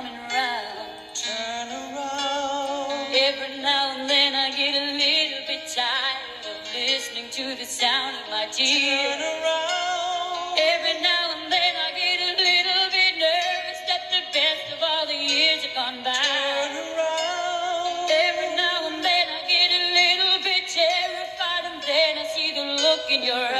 coming round. Turn around. Every now and then I get a little bit tired of listening to the sound of my tears. Turn around. Every now and then I get a little bit nervous that the best of all the years have gone by. Turn around. Every now and then I get a little bit terrified and then I see the look in your eyes.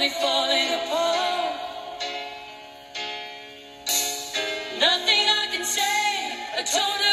family falling apart. Nothing I can say.